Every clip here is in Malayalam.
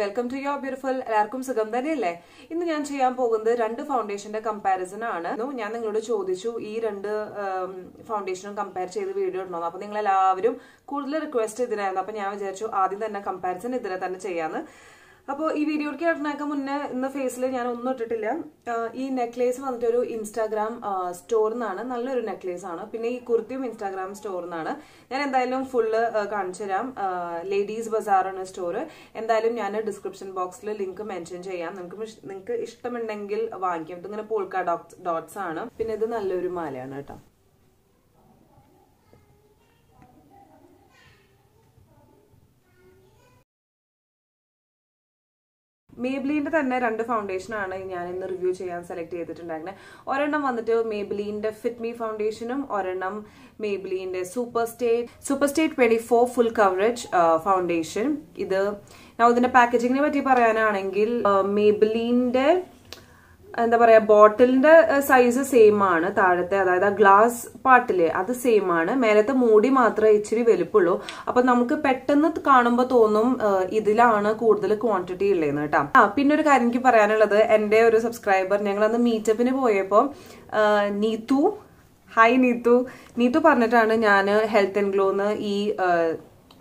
വെൽക്കം ടു യുവർ ബ്യൂട്ടിഫുൾ എല്ലാവർക്കും സുഖം തന്നെയല്ലേ? ഇന്ന് ഞാൻ ചെയ്യാൻ പോകുന്നത് രണ്ട് ഫൗണ്ടേഷന്റെ കമ്പാരിസൺ ആണ്. ഞാൻ നിങ്ങളോട് ചോദിച്ചു ഈ രണ്ട് ഫൗണ്ടേഷനും കമ്പയർ ചെയ്ത് വീഡിയോ ഉണ്ടോ അപ്പൊ നിങ്ങൾ എല്ലാവരും കൂടുതൽ റിക്വസ്റ്റ് ഇതിനായിരുന്നു. അപ്പൊ ഞാൻ വിചാരിച്ചു ആദ്യം തന്നെ കമ്പാരിസൺ ഇതിനെ തന്നെ ചെയ്യാന്ന്. അപ്പോൾ ഈ വീഡിയോയ്ക്ക് ഇടുന്നതിനൊക്കെ മുന്നേ ഇന്ന് ഫേസിൽ ഞാൻ ഒന്നും ഇട്ടിട്ടില്ല. ഈ നെക്ലേസ് വന്നിട്ട് ഒരു ഇൻസ്റ്റാഗ്രാം സ്റ്റോറിൽ നിന്നാണ് നല്ലൊരു നെക്ലേസ് ആണ്. പിന്നെ ഈ കുർത്തിയും ഇൻസ്റ്റാഗ്രാം സ്റ്റോറിൽ നിന്നാണ് ഞാൻ എന്തായാലും ഫുള്ള് കാണിച്ചു തരാം. ലേഡീസ് ബസാറാണ് സ്റ്റോർ എന്തായാലും ഞാൻ ഡിസ്ക്രിപ്ഷൻ ബോക്സിൽ ലിങ്ക് മെൻഷൻ ചെയ്യാം. നിങ്ങൾക്ക് നിങ്ങൾക്ക് ഇഷ്ടമുണ്ടെങ്കിൽ വാങ്ങിക്കാം. ഇതിങ്ങനെ പോൾക്ക ഡോട്ട്സ് ആണ്. പിന്നെ ഇത് നല്ലൊരു മാലയാണ് കേട്ടോ. മേബ്ലീന്റെ തന്നെ രണ്ട് ഫൗണ്ടേഷനാണ് ഞാൻ ഇന്ന് റിവ്യൂ ചെയ്യാൻ സെലക്ട് ചെയ്തിട്ടുണ്ടായിരുന്നത് ഒരെണ്ണം വന്നിട്ട് മേബ്ലീന്റെ ഫിറ്റ് മീ ഫൗണ്ടേഷനും ഒരെണ്ണം മേബ്ലീന്റെ super state super state twenty four full coverage foundation ഇത് ഞാൻ ഇതിന്റെ പാക്കേജിങ്ങിനെ പറ്റി പറയാനാണെങ്കിൽ മേബ്ലീന്റെ എന്താ പറയാ ബോട്ടിലിന്റെ സൈസ് സെയിം ആണ് താഴത്തെ അതായത് ആ ഗ്ലാസ് പാട്ടിൽ അത് സെയിം ആണ്. മേലത്തെ മൂടി മാത്രമേ ഇച്ചിരി വലുപ്പുള്ളൂ. അപ്പൊ നമുക്ക് പെട്ടെന്ന് കാണുമ്പോൾ തോന്നും ഇതിലാണ് കൂടുതൽ ക്വാണ്ടിറ്റി ഉള്ളതെന്ന് കേട്ടോ. ആ പിന്നെ ഒരു കാര്യം എനിക്ക് പറയാനുള്ളത്. എന്റെ ഒരു സബ്സ്ക്രൈബർ ഞങ്ങൾ അന്ന് മീറ്റപ്പിന് പോയപ്പോ നീതു. ഹായ് നീതു. നീതു പറഞ്ഞിട്ടാണ് ഞാൻ ഹെൽത്ത് ആൻഡ് ഗ്ലോന്ന് ഈ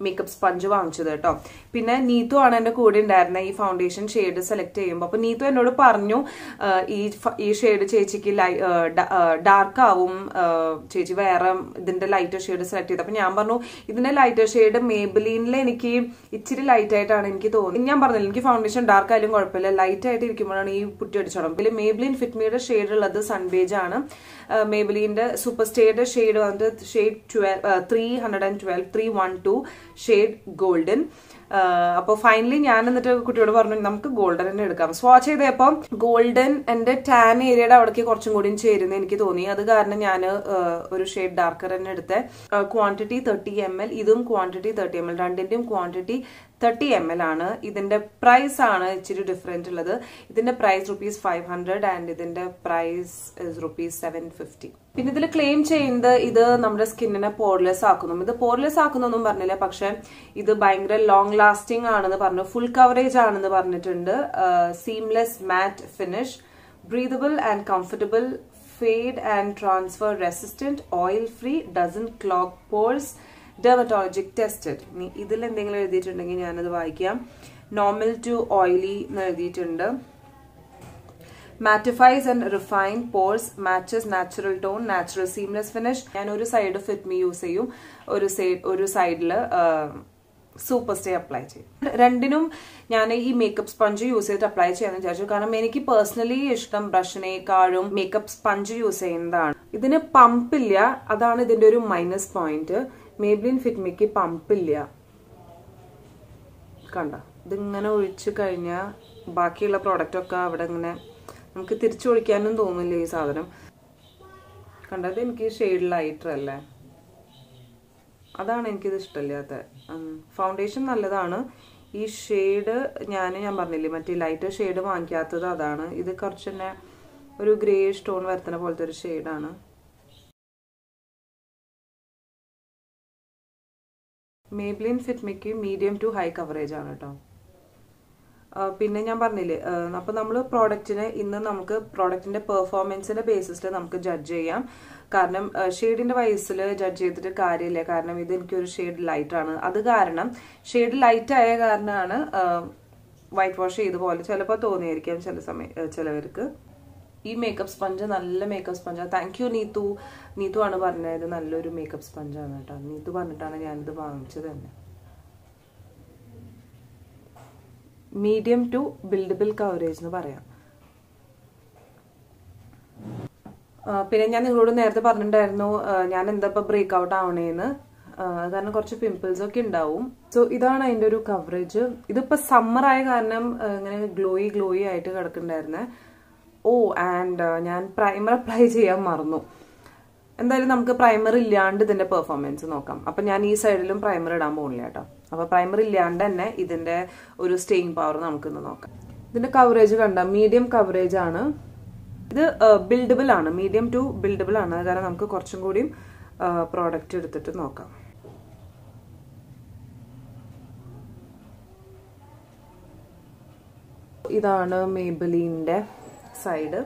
മേക്കപ്പ് സ്പഞ്ച് വാങ്ങിച്ചത് കേട്ടോ. പിന്നെ നീതു ആണ് എന്റെ കൂടെ ഉണ്ടായിരുന്നത് ഈ ഫൗണ്ടേഷൻ ഷെയ്ഡ് സെലക്ട് ചെയ്യുമ്പോൾ അപ്പൊ നീതു എന്നോട് പറഞ്ഞു ഈ ഈ ഷെയ്ഡ് ചേച്ചിക്ക് ഡാർക്ക് ആവും. ചേച്ചി വേറെ ഇതിന്റെ ലൈറ്റർ ഷെയ്ഡ് സെലക്ട് ചെയ്ത് അപ്പൊ ഞാൻ പറഞ്ഞു ഇതിന്റെ ലൈറ്റർ ഷെയ്ഡ് മേബിലീനിൽ എനിക്ക് ഇച്ചിരി ലൈറ്റ് ആയിട്ടാണ് എനിക്ക് തോന്നുന്നത് ഞാൻ പറഞ്ഞില്ല എനിക്ക് ഫൗണ്ടേഷൻ ഡാർക്ക് ആയാലും കുഴപ്പമില്ല. ലൈറ്റ് ആയിട്ട് ഇരിക്കുമ്പോഴാണ് ഈ പുറ്റി അടിച്ചോളം. പിന്നെ മേബിലിൻ ഫിറ്റ്മിയുടെ ഷെയ്ഡ് ഉള്ളത് സൺബേജ് ആണ്. മേബിലിന്റെ സൂപ്പർ സ്റ്റേയുടെ ഷെയ്ഡ് വന്നിട്ട് shade twelve three hundred and twelve three one two shade golden അപ്പോൾ ഫൈനലി ഞാൻ എന്നിട്ട് കുട്ടിയോട് പറഞ്ഞു നമുക്ക് ഗോൾഡൻ തന്നെ എടുക്കാം. സ്വാച്ച് ചെയ്തപ്പോൾ ഗോൾഡൻ എന്റെ ടാൻ ഏരിയയുടെ അവിടേക്ക് കുറച്ചും കൂടി ചേരുന്ന എനിക്ക് തോന്നി. അത് കാരണം ഞാൻ ഒരു ഷെയ്ഡ് ഡാർക്കർ തന്നെ എടുത്തേ. ക്വാണ്ടിറ്റി തേർട്ടി എം എൽ ഇതും ക്വാണ്ടിറ്റി തേർട്ടി എം എൽ രണ്ടിന്റെയും ക്വാണ്ടിറ്റി തേർട്ടി എം എൽ ആണ്. ഇതിന്റെ പ്രൈസ് ആണ് ഇച്ചിരി ഡിഫറെന്റ് ഉള്ളത്. ഇതിന്റെ price rupees five hundred and ഇതിന്റെ പ്രൈസ് റുപ്പീസ് സെവൻ ഫിഫ്റ്റി പിന്നെ ഇതിൽ ക്ലെയിം ചെയ്യുന്നത് ഇത് നമ്മുടെ സ്കിന്നിനെ പോർലെസ് ആക്കുന്നു. ഇത് പോർലെസ് ആക്കുന്നൊന്നും പറഞ്ഞില്ല. പക്ഷെ ഇത് ഭയങ്കര ലോങ് ലാസ്റ്റിംഗ് ആണെന്ന് പറഞ്ഞു. ഫുൾ കവറേജ് ആണെന്ന് പറഞ്ഞിട്ടുണ്ട്. Seamless matte finish breathable and comfortable fade and transfer resistant oil free doesn't clog pores dermatologic tested ഇനി ഇതിൽ എന്തെങ്കിലും എഴുതിയിട്ടുണ്ടെങ്കിൽ ഞാനത് വായിക്കാം. നോർമൽ ടു ഓയിലി എന്ന് എഴുതിയിട്ടുണ്ട്. Mattifies and refine pores matches natural tone natural seamless finish ഞാൻ ഒരു സൈഡ് ഫിറ്റ് മീ യൂസ് ചെയ്യും. ഒരു സൈഡ് ഒരു സൈഡിൽ സൂപ്പർ സ്റ്റേ അപ്ലൈ ചെയ്യും. രണ്ടിനും ഞാൻ ഈ മേക്കപ്പ് സ്പഞ്ച് യൂസ് ചെയ്തിട്ട് അപ്ലൈ ചെയ്യാന്ന് വിചാരിച്ചു. കാരണം എനിക്ക് പേഴ്സണലി ഇഷ്ടം ബ്രഷിനേക്കാളും മേക്കപ്പ് സ്പഞ്ച് യൂസ് ചെയ്യുന്നതാണ്. ഇതിന് പമ്പില്ല അതാണ് ഇതിന്റെ ഒരു മൈനസ് പോയിന്റ് മേബ്ലിൻ ഫിറ്റ്മിക്ക് പമ്പില്ല കണ്ട. ഇതിങ്ങനെ ഒഴിച്ച് കഴിഞ്ഞാൽ ബാക്കിയുള്ള പ്രോഡക്റ്റ് ഒക്കെ അവിടെ ഇങ്ങനെ നമുക്ക് തിരിച്ചു ഒഴിക്കാനും തോന്നില്ല ഈ സാധനം. കണ്ടത് എനിക്ക് ഷെയ്ഡ് ലൈറ്റർ അല്ലേ? അതാണ് എനിക്കിത് ഇഷ്ടമില്ലാത്ത ഫൗണ്ടേഷൻ നല്ലതാണ്. ഈ ഷെയ്ഡ് ഞാൻ ഞാൻ പറഞ്ഞില്ലേ മറ്റേ ലൈറ്റ് ഷെയ്ഡ് വാങ്ങിക്കാത്തത് അതാണ്. ഇത് കുറച്ച് തന്നെ ഒരു ഗ്രേ സ്റ്റോൺ വരുത്തുന്ന പോലത്തെ ഒരു ഷെയ്ഡാണ് മേബ്ലിൻ ഫിറ്റ്മിക്ക് മീഡിയം ടു ഹൈ കവറേജ് ആണ് കേട്ടോ പിന്നെ ഞാൻ പറഞ്ഞില്ലേ അപ്പൊ നമ്മൾ പ്രോഡക്റ്റിന് ഇന്ന് നമുക്ക് പ്രോഡക്റ്റിന്റെ പെർഫോമൻസിന്റെ ബേസിസിൽ നമുക്ക് ജഡ്ജ് ചെയ്യാം. കാരണം ഷെയ്ഡിന്റെ വയസ്സിൽ ജഡ്ജ് ചെയ്തിട്ട് കാര്യമില്ല. കാരണം ഇത് എനിക്കൊരു ഷെയ്ഡ് ലൈറ്റ് ആണ്. അത് കാരണം ഷെയ്ഡ് ലൈറ്റ് ആയ കാരണമാണ് വൈറ്റ് വാഷ് ചെയ്ത പോലെ ചിലപ്പോൾ തോന്നിയായിരിക്കാം ചില സമയം ചിലവർക്ക്. ഈ മേക്കപ്പ് സ്പഞ്ച് നല്ല മേക്കപ്പ് സ്പഞ്ചാണ് താങ്ക് യു നീത്തു നീത്തു ആണ് പറഞ്ഞത് നല്ലൊരു മേക്കപ്പ് സ്പഞ്ചാണ് കേട്ടോ. നീത്തു പറഞ്ഞിട്ടാണ് ഞാനിത് വാങ്ങിച്ചത് തന്നെ. മീഡിയം ടു ബിൽഡബിൾ കവറേജ് എന്ന് പറയാം. പിന്നെ ഞാൻ നിങ്ങളോട് നേരത്തെ പറഞ്ഞിട്ടുണ്ടായിരുന്നു ഞാൻ എന്താ ഇപ്പൊ ബ്രേക്ക് ഔട്ട് ആവണേന്ന് കാരണം കുറച്ച് പിമ്പിൾസ് ഒക്കെ ഉണ്ടാവും സോ ഇതാണ് അതിന്റെ ഒരു കവറേജ് ഇതിപ്പോ സമ്മർ ആയ കാരണം ഇങ്ങനെ ഗ്ലോയി ഗ്ലോയി ആയിട്ട് കിടക്കുന്നുണ്ടായിരുന്നേ. ഓ ആൻഡ് ഞാൻ പ്രൈമർ അപ്ലൈ ചെയ്യാൻ മറന്നു. എന്തായാലും നമുക്ക് പ്രൈമർ ഇല്ലാണ്ട് ഇതിന്റെ പെർഫോമൻസ് നോക്കാം. അപ്പൊ ഞാൻ ഈ സൈഡിലും പ്രൈമർ ഇടാൻ പോകുന്നില്ല കേട്ടോ. അപ്പൊ പ്രൈമർ ഇല്ലാണ്ട് തന്നെ ഇതിന്റെ ഒരു സ്റ്റേയിങ് പവർ നമുക്കിന്ന് നോക്കാം. ഇതിന്റെ കവറേജ് കണ്ട? മീഡിയം കവറേജ് ആണ്. ഇത് ബിൽഡബിൾ ആണ്. മീഡിയം ടു ബിൽഡബിൾ ആണ്. കാരണം നമുക്ക് കുറച്ചും കൂടിയും പ്രോഡക്റ്റ് എടുത്തിട്ട് നോക്കാം. ഇതാണ് മേബലീന്റെ സൈഡ്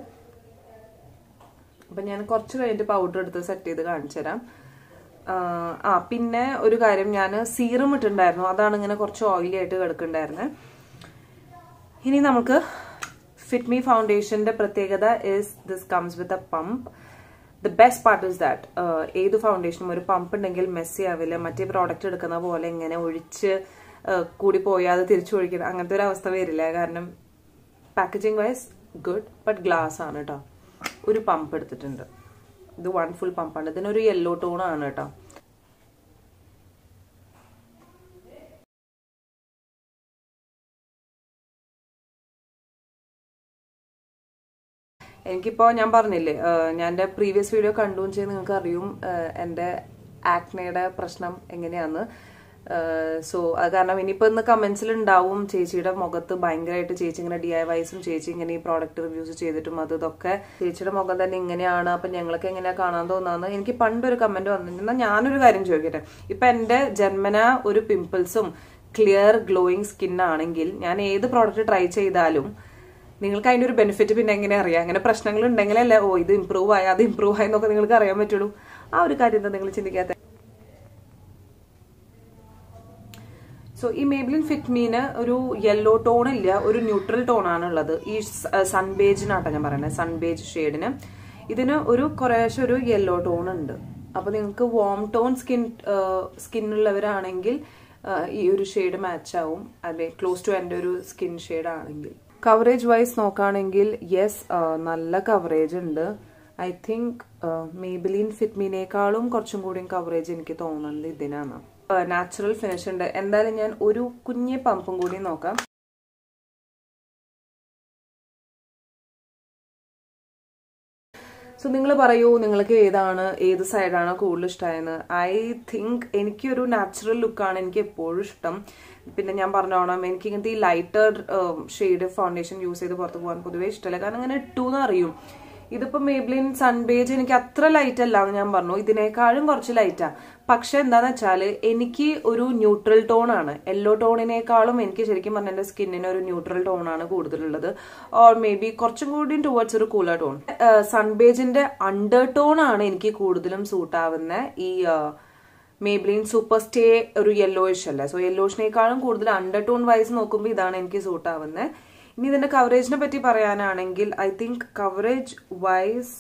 അപ്പം ഞാൻ കുറച്ച് കഴിഞ്ഞിട്ട് പൗഡർ എടുത്ത് സെറ്റ് ചെയ്ത് കാണിച്ചു തരാം. ആ പിന്നെ ഒരു കാര്യം ഞാൻ സീറം ഇട്ടിട്ടുണ്ടായിരുന്നു. അതാണ് ഇങ്ങനെ കുറച്ച് ഓയിലി ആയിട്ട് കിടക്കുന്നുണ്ടായിരുന്നത് ഇനി നമുക്ക് ഫിറ്റ്മി ഫൗണ്ടേഷന്റെ പ്രത്യേകത is this comes with a pump the best part is that ഏത് ഫൗണ്ടേഷനും ഒരു പമ്പ് ഉണ്ടെങ്കിൽ മെസ്സി ആവില്ല. മറ്റേ പ്രോഡക്റ്റ് എടുക്കുന്ന പോലെ ഇങ്ങനെ ഒഴിച്ച് കൂടി പോയാതെ തിരിച്ചു ഒഴിക്കണം അങ്ങനത്തെ ഒരു അവസ്ഥ വരില്ല. കാരണം packaging wise good but glass ആണ് കേട്ടോ ഒരു പമ്പ് എടുത്തിട്ടുണ്ട്. ഇത് വൺ ഫുൾ പമ്പാണ് ഇതിനൊരു യെല്ലോ ടോൺ ആണ് കേട്ടോ എനിക്കിപ്പോ ഞാൻ പറഞ്ഞില്ലേ ഞാൻ എന്റെ പ്രീവിയസ് വീഡിയോ കണ്ടു ചെയ്ത് നിങ്ങൾക്ക് അറിയും എന്റെ ആക്നയുടെ പ്രശ്നം എങ്ങനെയാന്ന്. സോ അത് കാരണം ഇനിയിപ്പോ ഇന്ന് കമന്റ്സിൽ ഉണ്ടാവും ചേച്ചിയുടെ മുഖത്ത് ഭയങ്കരമായിട്ട് ചേച്ചി ഇങ്ങനെ ഡി ഐ വൈസും ചേച്ചി ഇങ്ങനെ ഈ പ്രോഡക്റ്റ് റിവ്യൂസ് ചെയ്തിട്ടും അത് ഇതൊക്കെ. ചേച്ചിയുടെ മുഖം തന്നെ ഇങ്ങനെയാണ് അപ്പൊ ഞങ്ങൾക്ക് എങ്ങനെയാ കാണാൻ തോന്നാന്ന്. എനിക്ക് പണ്ടൊരു കമന്റ് വന്നിരുന്ന ഞാനൊരു കാര്യം ചോദിക്കട്ടെ? ഇപ്പൊ എന്റെ ജന്മന ഒരു പിമ്പിൾസും ക്ലിയർ ഗ്ലോയിങ് സ്കിൻ ആണെങ്കിൽ ഞാൻ ഏത് പ്രോഡക്റ്റ് ട്രൈ ചെയ്താലും നിങ്ങൾക്ക് അതിന്റെ ഒരു ബെനിഫിറ്റ് പിന്നെ എങ്ങനെ അറിയാം? അങ്ങനെ പ്രശ്നങ്ങൾ ഉണ്ടെങ്കിലല്ലേ ഓ ഇത് ഇമ്പ്രൂവ് ആയി അത് ഇമ്പ്രൂവ് ആയി എന്നൊക്കെ നിങ്ങൾക്ക് അറിയാൻ പറ്റുള്ളൂ. ആ ഒരു കാര്യം എന്താ നിങ്ങൾ ചിന്തിക്കാത്ത സോ ഈ മേബിലിൻ ഫിറ്റ്മീന് ഒരു യെല്ലോ ടോൺ ഇല്ല ഒരു ന്യൂട്രൽ ടോൺ ആണ് ഉള്ളത് ഈ സൺബേജിനാട്ടോ ഞാൻ പറയുന്നത് സൺബേജ് ഷെയ്ഡിന് ഇതിന് ഒരു കുറേശ്ശെ ഒരു യെല്ലോ ടോൺ ഉണ്ട്. അപ്പൊ നിങ്ങൾക്ക് വോം ടോൺ സ്കിൻ ഉള്ളവരാണെങ്കിൽ ഈ ഒരു ഷെയ്ഡ് മാച്ച് ആവും. അല്ലെ ക്ലോസ് ടു എന്റെ ഒരു സ്കിൻ ഷെയ്ഡ് ആണെങ്കിൽ കവറേജ് വൈസ് നോക്കുകയാണെങ്കിൽ യെസ് നല്ല കവറേജ് ഉണ്ട്. ഐ തിങ്ക് മേബിലിൻ ഫിറ്റ്മീനേക്കാളും കുറച്ചും കൂടിയും കവറേജ് എനിക്ക് തോന്നുന്നത് ഇതിനാണ്. നാച്ചുറൽ ഫിനിഷ് ഉണ്ട്. എന്തായാലും ഞാൻ ഒരു കുഞ്ഞ് പമ്പും കൂടി നോക്കാം. സോ നിങ്ങൾ പറയൂ നിങ്ങൾക്ക് ഏതാണ് ഏത് സൈഡാണ് കൂടുതൽ ഇഷ്ടമായെന്ന് ഐ തിങ്ക് എനിക്കൊരു നാച്ചുറൽ ലുക്കാണ് എനിക്ക് എപ്പോഴും ഇഷ്ടം. പിന്നെ ഞാൻ പറഞ്ഞോണം എനിക്ക് ഇങ്ങനത്തെ ഈ ലൈറ്റർ ഷെയ്ഡ് ഫൗണ്ടേഷൻ യൂസ് ചെയ്ത് പുറത്ത് പോകാൻ പൊതുവേ ഇഷ്ടമല്ല കാരണം ഇങ്ങനെ ഇട്ടു എന്ന് അറിയും. ഇതിപ്പോ മേബ്ലിൻ സൺബേജ് എനിക്ക് അത്ര ലൈറ്റ് അല്ല എന്ന് ഞാൻ പറഞ്ഞു. ഇതിനേക്കാളും കുറച്ച് ലൈറ്റാ പക്ഷെ എന്താന്ന് വെച്ചാൽ എനിക്ക് ഒരു ന്യൂട്രൽ ടോൺ ആണ്. യെല്ലോ ടോണിനേക്കാളും എനിക്ക് ശരിക്കും പറഞ്ഞ എന്റെ സ്കിന്നിന് ഒരു ന്യൂട്രൽ ടോൺ ആണ് കൂടുതലുള്ളത്. ഓർ മേ ബി കുറച്ചും കൂടി ടുവേർഡ്സ് ഒരു കൂളർ ടോൺ സൺബേജിന്റെ അണ്ടർ ടോൺ ആണ് എനിക്ക് കൂടുതലും സൂട്ട് ആവുന്ന. ഈ മേബ്ലിൻ സൂപ്പർ സ്റ്റേ ഒരു യെല്ലോയിഷ് അല്ല? സോ യെല്ലോഷിനേക്കാളും കൂടുതൽ അണ്ടർ ടോൺ വൈസ് നോക്കുമ്പോൾ ഇതാണ് എനിക്ക് സൂട്ട് ആവുന്നത് ഇനി ഇതിന്റെ കവറേജിനെ പറ്റി പറയാനാണെങ്കിൽ I think coverage wise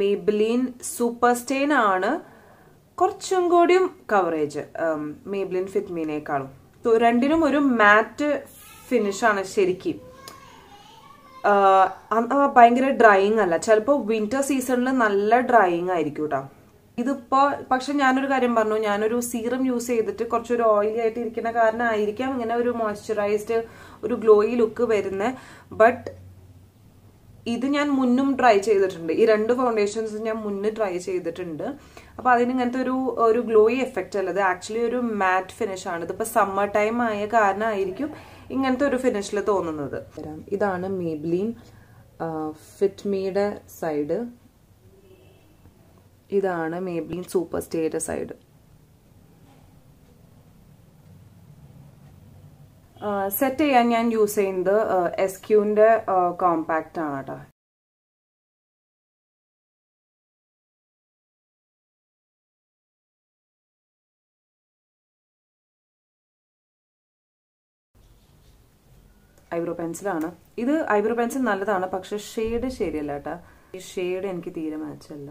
Maybelline super stain ആണ് കുറച്ചും കൂടിയും കവറേജ് മേബ്ലിൻ ഫിറ്റ്മീനേക്കാളും സോ രണ്ടിനും ഒരു മാറ്റ് ഫിനിഷാണ് ശരിക്കും. ഭയങ്കര ഡ്രൈയിങ് അല്ല. ചിലപ്പോൾ വിന്റർ സീസണിൽ നല്ല ഡ്രൈയിങ് ആയിരിക്കും കേട്ടോ ഇതിപ്പോ പക്ഷെ ഞാനൊരു കാര്യം പറഞ്ഞു. ഞാനൊരു സീറം യൂസ് ചെയ്തിട്ട് കുറച്ചൊരു ഓയിലി ആയിട്ട് ഇരിക്കുന്ന കാരണമായിരിക്കാം ഇങ്ങനെ ഒരു മോയ്സ്ചറൈസ്ഡ് ഒരു ഗ്ലോയി ലുക്ക് വരുന്നത് ബട്ട് ഇത് ഞാൻ മുന്നും ട്രൈ ചെയ്തിട്ടുണ്ട്. ഈ രണ്ട് ഫൗണ്ടേഷൻസ് ഞാൻ മുന്നേ ട്രൈ ചെയ്തിട്ടുണ്ട്. അപ്പൊ അതിന് ഇങ്ങനത്തെ ഒരു ഒരു ഗ്ലോയി എഫക്റ്റ് അല്ല. ഇത് ആക്ച്വലി ഒരു മാറ്റ് ഫിനിഷ് ആണ്. ഇതിപ്പോ സമ്മർ ടൈം ആയ കാരണമായിരിക്കും ഇങ്ങനത്തെ ഒരു ഫിനിഷിൽ തോന്നുന്നത്. ഇതാണ് മേബ്ലീൻ ഫിറ്റ്മിയുടെ സൈഡ് ഇതാണ് മേബ്ലിൻ സൂപ്പർ സ്റ്റേയുടെ സൈഡ് സെറ്റ് ചെയ്യാൻ ഞാൻ യൂസ് ചെയ്യുന്നത് എസ് ക്യൂവിന്റെ കോമ്പാക്റ്റ് ആണ് കേട്ടോ ഐബ്രോ പെൻസിലാണ് ഇത് ഐബ്രോ പെൻസിൽ നല്ലതാണ് പക്ഷെ ഷെയ്ഡ് ശരിയല്ല കേട്ടോ ഈ ഷെയ്ഡ് എനിക്ക് തീരെ മാച്ചല്ല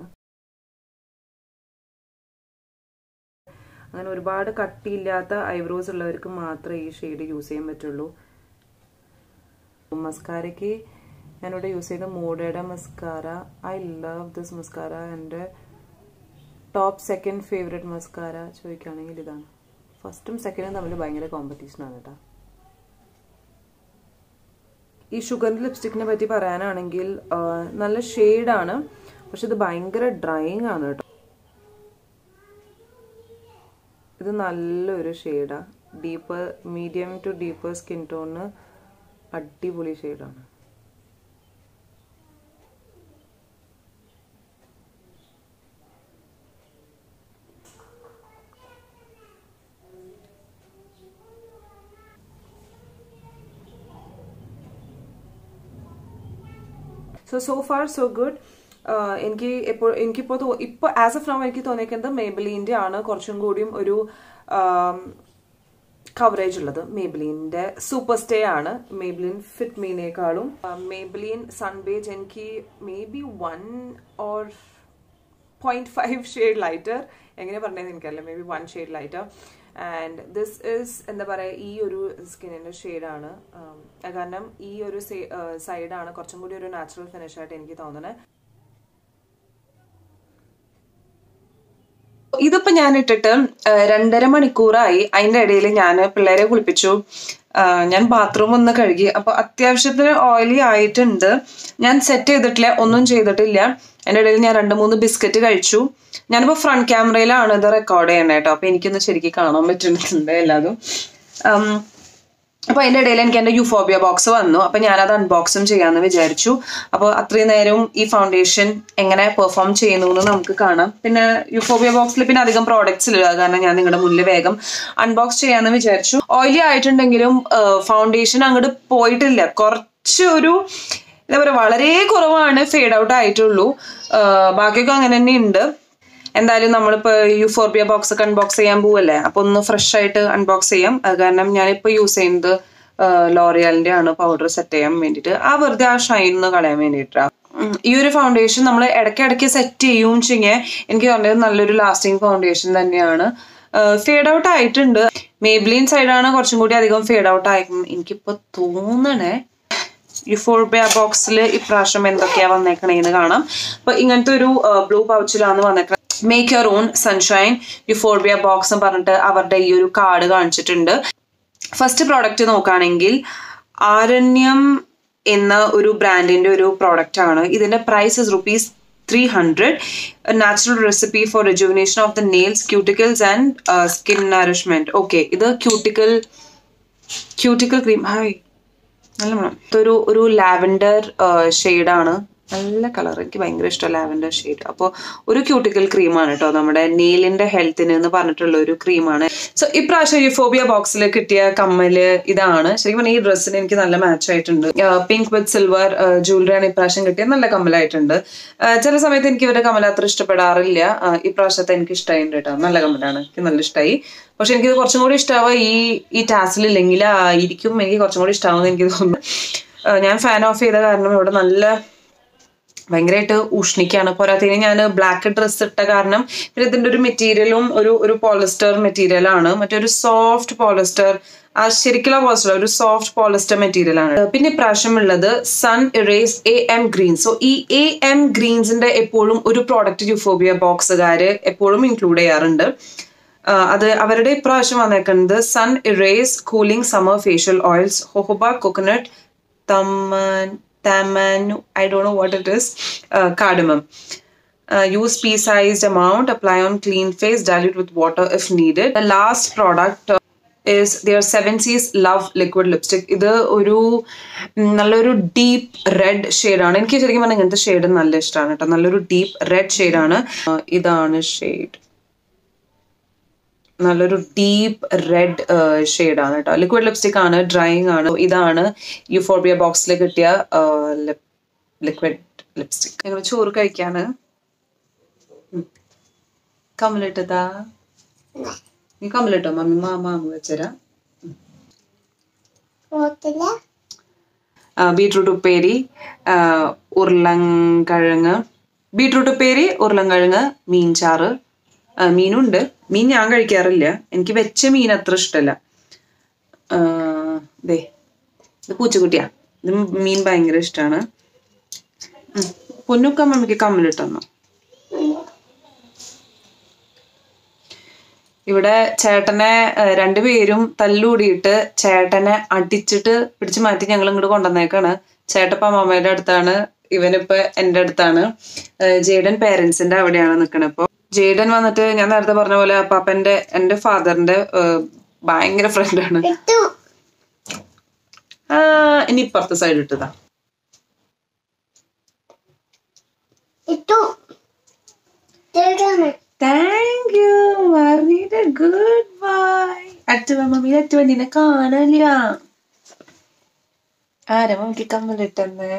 അങ്ങനെ ഒരുപാട് കട്ടിയില്ലാത്ത ഐബ്രോസ് ഉള്ളവർക്ക് മാത്രമേ ഈ ഷെയ്ഡ് യൂസ് ചെയ്യാൻ പറ്റുള്ളൂ. മസ്കാരയ്ക്ക് ഞാനിവിടെ യൂസ് ചെയ്ത മോഡയുടെ mascara. I love this mascara എന്റെ ടോപ്പ് സെക്കൻഡ് ഫേവറേറ്റ് മസ്കാര ചോദിക്കുകയാണെങ്കിൽ ഇതാണ്. ഫസ്റ്റും സെക്കൻഡും തമ്മിൽ ഭയങ്കര കോമ്പറ്റീഷനാണ് കേട്ടോ. ഈ ഷുഗർ ലിപ്സ്റ്റിക്കിനെ പറ്റി പറയാനാണെങ്കിൽ നല്ല ഷെയ്ഡാണ്. പക്ഷെ ഇത് ഭയങ്കര ഡ്രൈയിങ് ആണ് കേട്ടോ. ഇത് നല്ലൊരു ഷെയ്ഡാണ് deeper medium to deeper skin ടോണിന് അടിപൊളി ഷെയ്ഡാണ് so so far so good എനിക്ക് എപ്പോൾ എനിക്കിപ്പോൾ ഇപ്പോൾ ആസ് എഫ് നൗ എനിക്ക് തോന്നിയിരിക്കുന്നത് മേബിലീന്റെ ആണ് കുറച്ചും കൂടിയും ഒരു കവറേജ് ഉള്ളത്. മേബിലീന്റെ സൂപ്പർ സ്റ്റേ ആണ് മേബിലിൻ ഫിറ്റ് മീനേക്കാളും മേബിലിൻ സൺബേജ് എനിക്ക് maybe one or point five shade lighter എങ്ങനെ പറഞ്ഞതെന്ന് എനിക്കറിയില്ല. Maybe one shade lighter and this is എന്താ പറയുക ഈ ഒരു സ്കിന്നിന്റെ ഷെയ്ഡാണ് കാരണം ഈ ഒരു സൈഡാണ് കുറച്ചും കൂടി ഒരു നാച്ചുറൽ ഫിനിഷ് ആയിട്ട് എനിക്ക് തോന്നുന്നത് ഇതിപ്പോ ഞാൻ ഇട്ടിട്ട് രണ്ടര മണിക്കൂറായി അതിന്റെ ഇടയിൽ ഞാൻ പിള്ളേരെ കുളിപ്പിച്ചു. ഞാൻ ബാത്റൂം ഒന്ന് കഴുകി. അപ്പോൾ അത്യാവശ്യത്തിന് ഓയിലി ആയിട്ടുണ്ട്. ഞാൻ സെറ്റ് ചെയ്തിട്ടില്ല ഒന്നും ചെയ്തിട്ടില്ല. അതിന്റെ ഇടയിൽ ഞാൻ രണ്ട് മൂന്ന് ബിസ്ക്കറ്റ് കഴിച്ചു. ഞാനിപ്പോ ഫ്രണ്ട് ക്യാമറയിലാണ് ഇത് റെക്കോർഡ് ചെയ്യണേ കേട്ടോ അപ്പൊ എനിക്കൊന്ന് ശരിക്കും കാണാൻ പറ്റുന്നുണ്ട് എല്ലാതും? ഉം, അപ്പൊ അതിന്റെ ഇടയിൽ എനിക്ക് എന്റെ യുഫോബിയ ബോക്സ് വന്നു. അപ്പൊ ഞാനത് അൺബോക്സും ചെയ്യാന്ന് വിചാരിച്ചു. അപ്പോൾ അത്രയും നേരവും ഈ ഫൗണ്ടേഷൻ എങ്ങനെ പെർഫോം ചെയ്യുന്നു എന്ന് നമുക്ക് കാണാം. പിന്നെ യുഫോബിയ ബോക്സിൽ പിന്നെ അധികം പ്രോഡക്ട്സ് ഇല്ല. കാരണം ഞാൻ നിങ്ങളുടെ മുന്നിൽ വേഗം അൺബോക്സ് ചെയ്യാന്ന് വിചാരിച്ചു. ഓയിലി ആയിട്ടുണ്ടെങ്കിലും ഫൗണ്ടേഷൻ അങ്ങോട്ട് പോയിട്ടില്ല. കുറച്ചൊരു എന്താ പറയുക വളരെ കുറവാണ് ഫേഡ് ഔട്ട് ആയിട്ടുള്ളൂ. ബാക്കിയൊക്കെ അങ്ങനെ തന്നെ ഉണ്ട്. എന്തായാലും നമ്മളിപ്പോൾ യുഫോർബിയ ബോക്സ് ഒക്കെ അൺബോക്സ് ചെയ്യാൻ പോവല്ലേ? അപ്പൊ ഒന്ന് ഫ്രഷ് ആയിട്ട് അൺബോക്സ് ചെയ്യാം. കാരണം ഞാനിപ്പോൾ യൂസ് ചെയ്യുന്നത് ലോറിയലിന്റെ ആണ് പൗഡർ സെറ്റ് ചെയ്യാൻ വേണ്ടിട്ട് ആ വെറുതെ ആ ഷൈൻ ഒന്ന് കളയാൻ വേണ്ടിയിട്ടാണ് ഈ ഒരു ഫൗണ്ടേഷൻ നമ്മൾ ഇടയ്ക്കിടയ്ക്ക് സെറ്റ് ചെയ്യും വെച്ചെങ്കിൽ എനിക്ക് തോന്നിയത് നല്ലൊരു ലാസ്റ്റിംഗ് ഫൗണ്ടേഷൻ തന്നെയാണ്. ഫേഡ് ഔട്ട് ആയിട്ടുണ്ട്. മേബ്ലിൻ സൈഡാണ് കുറച്ചും കൂടി അധികം ഫേഡ് ഔട്ട് ആയി എനിക്കിപ്പോൾ തോന്നണേ യുഫോർബിയ ബോക്സിൽ ഇപ്രാവശ്യം എന്തൊക്കെയാ വന്നേക്കണേന്ന് കാണാം. അപ്പൊ ഇങ്ങനത്തെ ഒരു ബ്ലൂ പൗച്ചിലാണ് വന്നേക്കണത് make your own sunshine euphoria box എന്ന് പറഞ്ഞിട്ട് അവരുടെ ഈ ഒരു കാർഡ് കാണിച്ചിട്ടുണ്ട്. ഫസ്റ്റ് പ്രോഡക്റ്റ് നോക്കുകയാണെങ്കിൽ ആരണ്യം എന്ന ഒരു ബ്രാൻഡിന്റെ ഒരു പ്രോഡക്റ്റ് ആണ്. ഇതിന്റെ price rupees three hundred natural recipe for rejuvenation of the nails cuticles and skin nourishment okay ഇത് ക്യൂട്ടിക്കൽ ക്യൂട്ടിക്കൽ ക്രീം ഹായ്. നല്ല മണം. ഇതൊരു ഒരു ലാവൻഡർ ഷെയ്ഡാണ് നല്ല കളർ എനിക്ക് ഭയങ്കര ഇഷ്ടം ലാവൻഡർ ഷെയ്ഡ്. അപ്പോൾ ഒരു ക്യൂട്ടിക്കൽ ക്രീമാണ് കേട്ടോ നമ്മുടെ നെയിലിന്റെ ഹെൽത്തിന് എന്ന് പറഞ്ഞിട്ടുള്ള ഒരു ക്രീമാണ് സോ ഇപ്രാവശ്യം യുഫോബിയ ബോക്സിൽ കിട്ടിയ കമ്മൽ ഇതാണ്. ശരിക്കും പറഞ്ഞാൽ ഈ ഡ്രസ്സിന് എനിക്ക് നല്ല മാച്ച് ആയിട്ടുണ്ട്. പിങ്ക് വിത്ത് സിൽവർ ജ്വല്ലറിയാണ് ഇപ്രാവശ്യം കിട്ടിയ നല്ല കമ്മലായിട്ടുണ്ട്. ചില സമയത്ത് എനിക്ക് ഇവരുടെ കമ്മൽ അത്ര ഇഷ്ടപ്പെടാറില്ല. ഇപ്രാവശ്യത്തെ എനിക്ക് ഇഷ്ടമായിട്ടുണ്ട് കേട്ടോ നല്ല കമ്മലാണ്. എനിക്ക് നല്ല ഇഷ്ടമായി പക്ഷെ എനിക്കിത് കുറച്ചും കൂടി ഇഷ്ടമാവുക ഈ ഈ ടാസിൽ ഇല്ലെങ്കിൽ ആയിരിക്കും. എനിക്ക് കുറച്ചും കൂടി ഇഷ്ടമാവുമെന്ന് എനിക്ക് തോന്നുന്നു. ഞാൻ ഫാൻ ഓഫ് ചെയ്ത കാരണം ഇവിടെ നല്ല ഭയങ്കരമായിട്ട് ഉഷ്ണിക്കാണ്. പോരാത്തതിന് ഞാൻ ബ്ലാക്ക് ഡ്രസ്സ് ഇട്ട കാരണം പിന്നെ ഇതിന്റെ ഒരു മെറ്റീരിയലും ഒരു ഒരു പോളിസ്റ്റർ മെറ്റീരിയലാണ് മറ്റൊരു സോഫ്റ്റ് പോളിസ്റ്റർ ആ ശരിക്കുള്ള പോസ്റ്റർ ഒരു സോഫ്റ്റ് പോളിസ്റ്റർ മെറ്റീരിയൽ ആണ്. പിന്നെ ഇപ്രാവശ്യം ഉള്ളത് sun erase A M green so ഈ എ എം ഗ്രീൻസിന്റെ എപ്പോഴും ഒരു പ്രോഡക്റ്റ് യുഫോബിയ ബോക്സുകാർ എപ്പോഴും ഇൻക്ലൂഡ് ചെയ്യാറുണ്ട്. അത് അവരുടെ ഇപ്രാവശ്യം വന്നേക്കുന്നത് sun erase cooling summer facial oils jojoba coconut tamanu tamanu i don't know what it is uh, cardamom uh, use pea-sized amount apply on clean face dilute with water if needed the last product uh, is their seven seas love liquid lipstick ഇത് ഒരു നല്ലൊരു ഡീപ്പ് റെഡ് ആണ് എനിക്ക് ശരിക്കും പറഞ്ഞാൽ ഇങ്ങനത്തെ ഷെയ്ഡ് നല്ല ഇഷ്ടമാണ് കേട്ടോ നല്ലൊരു ഡീപ്പ് റെഡ് ഷെയ്ഡാണ് ഇതാണ് ഷെയ്ഡ് നല്ലൊരു ഡീപ്പ് റെഡ് ആണ് കേട്ടോ ലിക്വിഡ് ലിപ്സ്റ്റിക് ആണ് ഡ്രൈയിങ് ആണ്. ഇതാണ് യുഫോർബിയ ബോക്സിൽ കിട്ടിയ ലിക്വിഡ് ലിപ്സ്റ്റിക് ഞങ്ങൾ ചോറ് കഴിക്കാണ്. കമലിട്ടതാ നീ കമലിട്ടോ മമ്മി? മാമ വെച്ചരാ. പോത്തില്ല. ബീട്രൂട്ട് ഉപ്പേരി ഉരുളൻകിഴങ്ങ്. ബീട്രൂട്ട് ഉപ്പേരി ഉരുളൻകിഴങ്ങ് മീൻചാറ് മീനുണ്ട്. മീൻ ഞാൻ കഴിക്കാറില്ല. എനിക്ക് വെച്ച മീൻ അത്ര ഇഷ്ടമല്ല ദേ ഇത് പൂച്ചക്കുട്ടിയാ. ഇത് മീൻ ഭയങ്കര ഇഷ്ടമാണ് പൊന്നുക്ക മമ്മിക്ക് കമ്മലിട്ടെന്നോ ഇവിടെ ചേട്ടനെ രണ്ടുപേരും തല്ലുകൂടിയിട്ട് ചേട്ടനെ അടിച്ചിട്ട് പിടിച്ചു മാറ്റി ഞങ്ങൾ ഇങ്ങോട്ട് കൊണ്ടുവന്നേക്കാണ്. ചേട്ടപ്പ അമ്മമ്മയുടെ അടുത്താണ് ഇവനിപ്പോ എന്റെ അടുത്താണ്. ജേഡൻ പേരൻസിന്റെ അവിടെയാണ് നിൽക്കണത് ഇപ്പൊ. ജേഡൻ വന്നിട്ട് ഞാൻ നേരത്തെ പറഞ്ഞ പോലെ അപ്പാപ്പന്റെ എന്റെ ഫാദറിന്റെ ഭയങ്കര ഫ്രണ്ടാണ് ഇനി ഇപ്പുറത്തെ സൈഡ് ഇട്ടതാ. താങ്ക് യു ഗുഡ് ബൈ അച്ഛൻ മമ്മി അച്ഛൻ നിന്നെ കാണാനില്ല. ആരാ മമ്മിക്ക് കമ്മലിട്ടെന്ന്?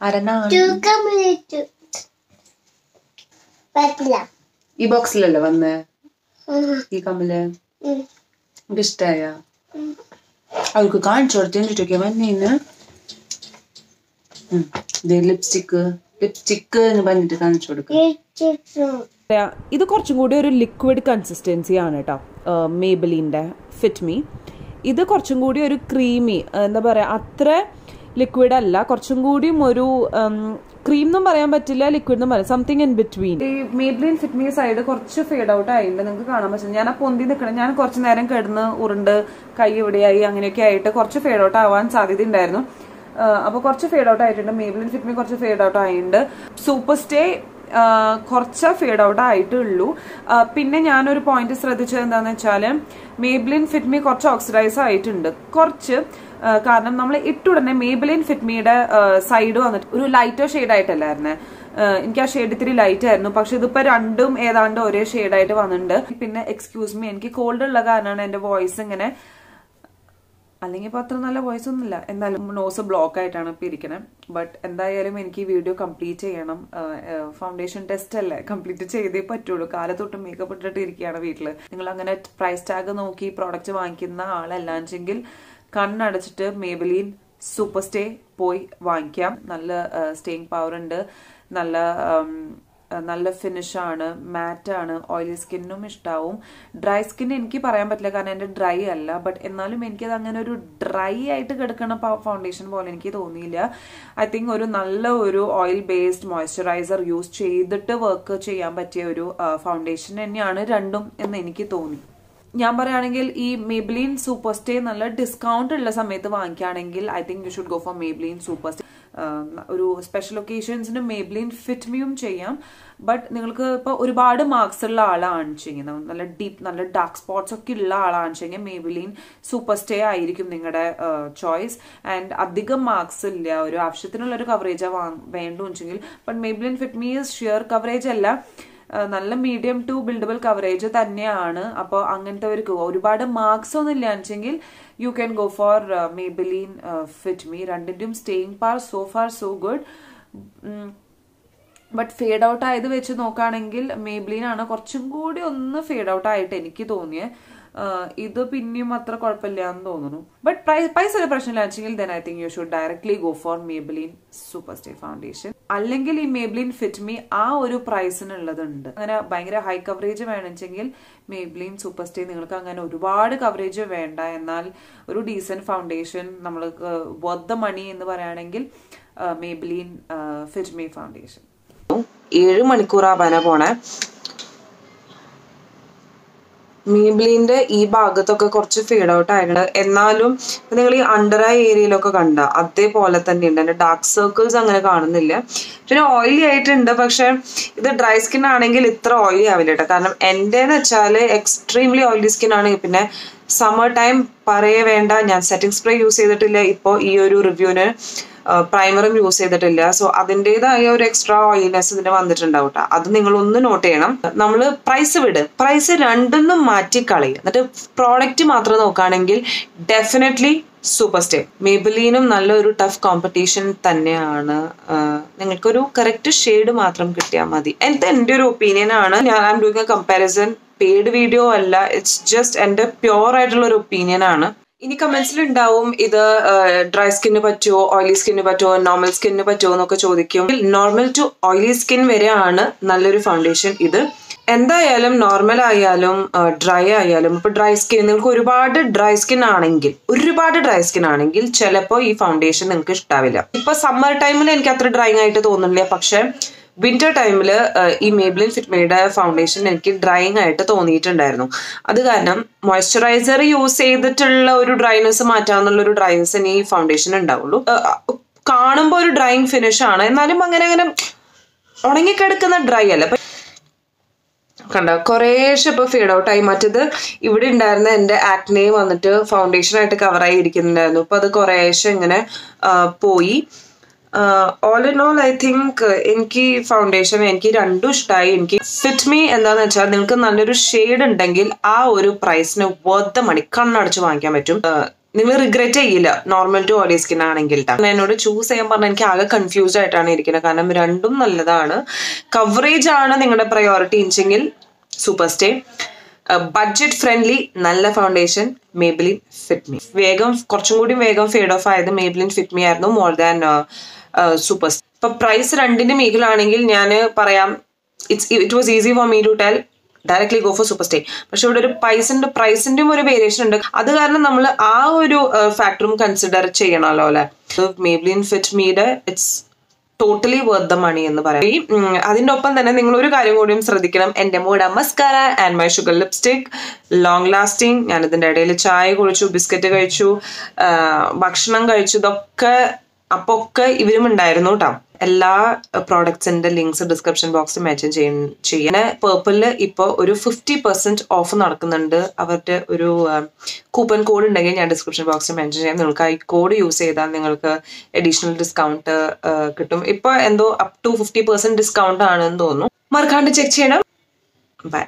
ആരെന്നാണ് തൂക്കമിട്ടു പറ്റില്ല. ഈ ബോക്സിലല്ലേ വന്ന്? ഈ കമ്മൽ. എനിക്ക് ഇഷ്ടായ അവർക്ക് കാണിച്ചു കൊടുത്തിട്ടൊക്കെ വന്നേന്ന്. ലിപ്സ്റ്റിക്ക് ലിപ്സ്റ്റിക്ക് എന്ന് പറഞ്ഞിട്ട് കാണിച്ചു കൊടുക്കും. ഇത് കുറച്ചും കൂടി ഒരു ലിക്വിഡ് കൺസിസ്റ്റൻസി ആണ് കേട്ടോ മേബലിന്റെ ഫിറ്റ് മീ ഇത് കുറച്ചും കൂടി ഒരു ക്രീമി എന്താ പറയുക അത്ര ലിക്വിഡ് അല്ല. കുറച്ചും കൂടിയും ഒരു ക്രീം എന്നും പറയാൻ പറ്റില്ല ലിക്വിഡ് എന്നും പറയാം സംതിങ് ഇൻ ബിറ്റ്വീൻ ഈ മേബ്ലിൻ മീ സൈഡ് കുറച്ച് ഫേഡ് ഔട്ട് ആയിട്ടുണ്ട്. നിങ്ങൾക്ക് കാണാൻ പറ്റും. ഞാൻ ആ പൊന്തി നിൽക്കണം ഞാൻ കുറച്ച് നേരം കിടന്ന് ഉരുണ്ട് കൈ ഇവിടെയായി അങ്ങനെയൊക്കെ ആയിട്ട് കുറച്ച് ഫേഡ് ഔട്ട് ആവാൻ സാധ്യത ഉണ്ടായിരുന്നു അപ്പോൾ കുറച്ച് ഫേഡ് ഔട്ട് ആയിട്ടുണ്ട്. മേബ്ലിൻ മീ കുറച്ച് ഫേഡ് ഔട്ട് ആയിട്ടുണ്ട്. സൂപ്പർ സ്റ്റേ കുറച്ച് ഫേഡ് ഔട്ട് ആയിട്ടേ ഉള്ളൂ പിന്നെ ഞാനൊരു പോയിന്റ് ശ്രദ്ധിച്ചത് എന്താണെന്ന് വെച്ചാൽ മേബ്ലിൻ ഫിറ്റ്മി കുറച്ച് ഓക്സിഡൈസ് ആയിട്ടുണ്ട്. കുറച്ച് കാരണം നമ്മൾ ഇട്ടുടനെ മേബിലിൻ ഫിറ്റ്മിയുടെ സൈഡ് വന്നിട്ട് ഒരു ലൈറ്റോ ഷെയ്ഡ് ആയിട്ടല്ലായിരുന്നേ. എനിക്ക് ആ ഷെയ്ഡ് ഇത്തിരി ലൈറ്റ് ആയിരുന്നു. പക്ഷെ ഇതിപ്പോ രണ്ടും ഏതാണ്ട് ഒരേ ഷെയ്ഡായിട്ട് വന്നിട്ടുണ്ട്. പിന്നെ എക്സ്ക്യൂസ് മീ എനിക്ക് കോൾഡ് ഉള്ള കാരണമാണ് എന്റെ വോയിസ് ഇങ്ങനെ അല്ലെങ്കിൽ ഇപ്പോൾ അത്ര നല്ല വോയിസ് ഒന്നുമില്ല. എന്നാലും നോസ് ബ്ലോക്ക് ആയിട്ടാണ് ഇപ്പോൾ ഇരിക്കുന്നത് ബട്ട് എന്തായാലും എനിക്ക് ഈ വീഡിയോ കംപ്ലീറ്റ് ചെയ്യണം. ഫൗണ്ടേഷൻ ടെസ്റ്റ് അല്ലേ? കംപ്ലീറ്റ് ചെയ്തേ പറ്റുള്ളൂ. കാലത്തൊട്ട് മേക്കപ്പ് ഇട്ടിട്ട് ഇരിക്കുകയാണ് വീട്ടിൽ നിങ്ങൾ അങ്ങനെ പ്രൈസ് ടാഗ് നോക്കി പ്രോഡക്റ്റ് വാങ്ങിക്കുന്ന ആളല്ലാച്ചെങ്കിൽ കണ്ണടച്ചിട്ട് മേബലീൻ സൂപ്പർ സ്റ്റേ പോയി വാങ്ങിക്കാം. നല്ല സ്റ്റേയിങ് പവർ ഉണ്ട്. നല്ല നല്ല ഫിനിഷാണ് മാറ്റാണ് ഓയിലി സ്കിന്നും ഇഷ്ടാവും. ഡ്രൈ സ്കിൻ എനിക്ക് പറയാൻ പറ്റില്ല. കാരണം എന്റെ ഡ്രൈ അല്ല. ബട്ട് എന്നാലും എനിക്കത് അങ്ങനെ ഒരു ഡ്രൈ ആയിട്ട് കിടക്കുന്ന ഫൗണ്ടേഷൻ പോലെ എനിക്ക് തോന്നിയില്ല. ഐ തിങ്ക് ഒരു നല്ല ഒരു ഓയിൽ ബേസ്ഡ് മോയ്സ്ചറൈസർ യൂസ് ചെയ്തിട്ട് വർക്ക് ചെയ്യാൻ പറ്റിയ ഒരു ഫൗണ്ടേഷൻ തന്നെയാണ് രണ്ടും എന്ന് എനിക്ക് തോന്നി. ഞാൻ പറയുകയാണെങ്കിൽ ഈ മേബ്ലീൻ സൂപ്പർ സ്റ്റേ നല്ല ഡിസ്കൗണ്ട് ഉള്ള സമയത്ത് വാങ്ങിക്കുകയാണെങ്കിൽ I think you should go for Maybelline super stay ഒരു സ്പെഷ്യൽ ഒക്കേഷൻസിന് മേബ്ലീൻ ഫിറ്റ് മിയും ചെയ്യാം. ബട്ട് നിങ്ങൾക്ക് ഇപ്പോൾ ഒരുപാട് മാർക്സ് ഉള്ള ആളാണ് ചെയ്യുന്നത്. നല്ല ഡീപ്പ് നല്ല ഡാർക്ക് സ്പോട്ട്സ് ഒക്കെ ഉള്ള ആളാണ് ചെയ്യുന്നത്. മേബിലീൻ സൂപ്പർ സ്റ്റേ ആയിരിക്കും നിങ്ങളുടെ ചോയ്സ് ആൻഡ് അധികം മാർക്സ് ഇല്ല. ഒരു ആവശ്യത്തിനുള്ള ഒരു കവറേജാണ് വേണ്ടു വെച്ചെങ്കിൽ but Maybelline fit me sheer coverage അല്ല. നല്ല മീഡിയം ടു ബിൽഡബിൾ കവറേജ് തന്നെയാണ്. അപ്പോൾ അങ്ങനത്തെ ഒരു ഒരുപാട് മാർക്സ് ഒന്നും ഇല്ല എന്നുവെച്ചെങ്കിൽ you can go for Maybelline fit me രണ്ടിന്റെയും staying power so far so good but fade out ആയത് വെച്ച് നോക്കുകയാണെങ്കിൽ മേബ്ലീൻ ആണ് കുറച്ചും കൂടി ഒന്ന് ഫേഡ് ഔട്ട് ആയിട്ട് എനിക്ക് തോന്നിയത് ഇത് പിന്നെയും അത്ര കുഴപ്പമില്ല എന്ന് തോന്നുന്നു. ബട്ട് പ്രൈസ് പൈസ ഒരു പ്രശ്നമില്ലാച്ചെങ്കിൽ then I think you should directly go for Maybelline super stay foundation അല്ലെങ്കിൽ ഈ മേബ്ലീൻ ഫിറ്റ് മീ ആ ഒരു പ്രൈസിനുള്ളതുണ്ട് അങ്ങനെ ഭയങ്കര ഹൈ കവറേജ് വേണമെങ്കിൽ മേബ്ലീൻ സൂപ്പർ സ്റ്റേ നിങ്ങൾക്ക് അങ്ങനെ ഒരുപാട് കവറേജ് വേണ്ട. എന്നാൽ ഒരു ഡീസന്റ് ഫൗണ്ടേഷൻ നമ്മൾക്ക് വർത്ത് മണി എന്ന് പറയുകയാണെങ്കിൽ മേബ്ലീൻ ഫിറ്റ് മീ ഫൗണ്ടേഷൻ ഏഴ് മണിക്കൂർ ആവാനാ പോണേ. മീബ്ലിന്റെ ഈ ഭാഗത്തൊക്കെ കുറച്ച് ഫീഡ് ഔട്ട് ആയിട്ടുണ്ട്. എന്നാലും നിങ്ങൾ ഈ അണ്ടർ ഐ ഏരിയയിലൊക്കെ കണ്ട അതേപോലെ തന്നെ ഉണ്ട് എന്റെ ഡാർക്ക് സർക്കിൾസ് അങ്ങനെ കാണുന്നില്ല. പിന്നെ ഓയിലി ആയിട്ടുണ്ട് പക്ഷെ ഇത് ഡ്രൈ സ്കിൻ ആണെങ്കിൽ ഇത്ര ഓയിലി ആവില്ല കേട്ടോ കാരണം എന്ന് വെച്ചാൽ എക്സ്ട്രീംലി ഓയിലി സ്കിൻ ആണെങ്കിൽ പിന്നെ സമ്മർ ടൈം പറയേ വേണ്ട. ഞാൻ സെറ്റിംഗ് സ്പ്രേ യൂസ് ചെയ്തിട്ടില്ല. ഇപ്പോൾ ഈ ഒരു റിവ്യൂവിന് പ്രൈമറും യൂസ് ചെയ്തിട്ടില്ല. സോ അതിന്റെതായ ഒരു എക്സ്ട്രാ ഓയിൽനെസ് ഇതിന് വന്നിട്ടുണ്ടാവും കേട്ടോ അത് നിങ്ങൾ ഒന്ന് നോട്ട് ചെയ്യണം. നമ്മൾ പ്രൈസ് വിട്. പ്രൈസ് രണ്ടൊന്നും മാറ്റി കളയും എന്നിട്ട് പ്രോഡക്റ്റ് മാത്രം നോക്കുകയാണെങ്കിൽ ഡെഫിനറ്റ്ലി സൂപ്പർ സ്റ്റേ മേബിലീനും നല്ലൊരു ടഫ് കോമ്പറ്റീഷൻ തന്നെയാണ്. നിങ്ങൾക്കൊരു കറക്റ്റ് ഷെയ്ഡ് മാത്രം കിട്ടിയാൽ മതി. ഇത് എന്റെ ഒരു ഒപ്പീനിയൻ ആണ്. ഞാൻ I'm doing a comparison paid video അല്ല ഇറ്റ്സ് ജസ്റ്റ് എന്റെ പ്യോർ ആയിട്ടുള്ള ഒരു ഒപ്പീനിയൻ ആണ്. ഇനി കമന്റ്സിൽ ഉണ്ടാവും ഇത് ഡ്രൈ സ്കിന്നിന് പറ്റുമോ ഓയിലി സ്കിന്നിന് പറ്റുമോ നോർമൽ സ്കിന്നിന് പറ്റുമോ എന്നൊക്കെ ചോദിക്കും. നോർമൽ ടു ഓയിലി സ്കിൻ വരെയാണ് നല്ലൊരു ഫൗണ്ടേഷൻ ഇത്. എന്തായാലും നോർമൽ ആയാലും ഡ്രൈ ആയാലും ഇപ്പൊ ഡ്രൈ സ്കിൻ നിങ്ങൾക്ക് ഒരുപാട് ഡ്രൈ സ്കിൻ ആണെങ്കിൽ ഒരുപാട് ഡ്രൈ സ്കിൻ ആണെങ്കിൽ ചിലപ്പോ ഈ ഫൗണ്ടേഷൻ നിങ്ങൾക്ക് ഇഷ്ടാവില്ല. ഇപ്പൊ സമ്മർ ടൈമിൽ എനിക്ക് അത്ര ഡ്രൈങ് ആയിട്ട് തോന്നുന്നില്ല. പക്ഷെ വിന്റർ ടൈമിൽ ഈ മേബ്ലിൻ ഫിറ്റ്മയുടെ ഫൗണ്ടേഷൻ എനിക്ക് ഡ്രൈയിങ് ആയിട്ട് തോന്നിയിട്ടുണ്ടായിരുന്നു. അത് കാരണം മോയ്സ്ചറൈസർ യൂസ് ചെയ്തിട്ടുള്ള ഒരു ഡ്രൈനെസ് മാറ്റാന്നുള്ള ഒരു ഡ്രൈനെസ് ഇനി ഈ ഫൗണ്ടേഷൻ ഉണ്ടാവുള്ളൂ. കാണുമ്പോൾ ഒരു ഡ്രൈയിങ് ഫിനിഷ് ആണ്. എന്നാലും അങ്ങനെ അങ്ങനെ ഉണങ്ങിക്കിടക്കുന്ന ഡ്രൈ അല്ല. കണ്ട. കുറേശ്ശെ ഇപ്പൊ ഫീഡ് ഔട്ട് ആയി. മറ്റത് ഇവിടെ ഉണ്ടായിരുന്ന എന്റെ ആക്നെ വന്നിട്ട് ഫൗണ്ടേഷൻ ആയിട്ട് കവറായി ഇരിക്കുന്നുണ്ടായിരുന്നു. അപ്പൊ അത് കുറേശ്ശെ ഇങ്ങനെ പോയി. All in all I think എനിക്ക് ഫൗണ്ടേഷൻ എനിക്ക് രണ്ടും ഇഷ്ടമായി എനിക്ക് ഫിറ്റ് മീ എന്താന്ന് വെച്ചാൽ നിങ്ങൾക്ക് നല്ലൊരു ഷെയ്ഡ് ഉണ്ടെങ്കിൽ ആ ഒരു പ്രൈസിന് വർത്ത് മണി കണ്ണടച്ച് വാങ്ങിക്കാൻ പറ്റും. നിങ്ങൾ റിഗ്രറ്റ് ചെയ്യില്ല. നോർമൽ ടു ഓയിലി സ്കിൻ ആണെങ്കിൽ. എന്നോട് ചൂസ് ചെയ്യാൻ പറഞ്ഞാൽ എനിക്ക് ആകെ കൺഫ്യൂസ്ഡ് ആയിട്ടാണ് ഇരിക്കുന്നത്. കാരണം രണ്ടും നല്ലതാണ്. കവറേജ് ആണ് നിങ്ങളുടെ പ്രയോറിറ്റി ഇഞ്ചെങ്കിൽ സൂപ്പർ സ്റ്റേ ബഡ്ജറ്റ് ഫ്രണ്ട്ലി നല്ല ഫൗണ്ടേഷൻ മേബിലിൻ ഫിറ്റ് മീ വേഗം കുറച്ചും കൂടി വേഗം ഫേഡ് ഓഫ് ആയത് മേബിലിൻ ഫിറ്റ് മീ ആയിരുന്നു മോർ ദാൻ സൂപ്പർ സ്റ്റേ ഇപ്പൊ പ്രൈസ് രണ്ടിന്റെ മീഗിലാണെങ്കിൽ ഞാൻ പറയാം it's it was easy for me to tell directly go for super stay പക്ഷെ ഇവിടെ ഒരു പ്രൈസിന്റെ പ്രൈസിന്റെയും ഒരു വേരിയേഷൻ ഉണ്ട്. അത് കാരണം നമ്മൾ ആ ഒരു ഫാക്ടറും കൺസിഡർ ചെയ്യണമല്ലോ അല്ലെ? Maybelline fit me it's totally worth money എന്ന് പറയാം. ഈ അതിന്റെ ഒപ്പം തന്നെ നിങ്ങൾ ഒരു കാര്യം കൂടിയും ശ്രദ്ധിക്കണം. എന്റെ മൂഡ mascara and my Sugar lipstick long lasting ഞാൻ ഇതിന്റെ ഇടയിൽ ചായ കുളിച്ചു ബിസ്ക്കറ്റ് കഴിച്ചു ഭക്ഷണം കഴിച്ചു ഇതൊക്കെ അപ്പൊ ഒക്കെ ഇവരും ഉണ്ടായിരുന്നു കേട്ടോ എല്ലാ പ്രോഡക്ട്സിന്റെ ലിങ്ക്സ് ഡിസ്ക്രിപ്ഷൻ ബോക്സിൽ മെൻഷൻ ചെയ്യാൻ പേർപ്പിളിൽ ഇപ്പോൾ ഒരു ഫിഫ്റ്റി പെർസെന്റ് ഓഫ് നടക്കുന്നുണ്ട്. അവരുടെ ഒരു കൂപ്പൺ കോഡ് ഉണ്ടെങ്കിൽ ഞാൻ ഡിസ്ക്രിപ്ഷൻ ബോക്സിൽ മെൻഷൻ ചെയ്യാം. നിങ്ങൾക്ക് ഈ കോഡ് യൂസ് ചെയ്താൽ നിങ്ങൾക്ക് അഡീഷണൽ ഡിസ്കൗണ്ട് കിട്ടും. ഇപ്പോൾ എന്തോ up to fifty percent discount ആണെന്ന് തോന്നുന്നു. മറക്കാണ്ട് ചെക്ക് ചെയ്യണം. ബൈ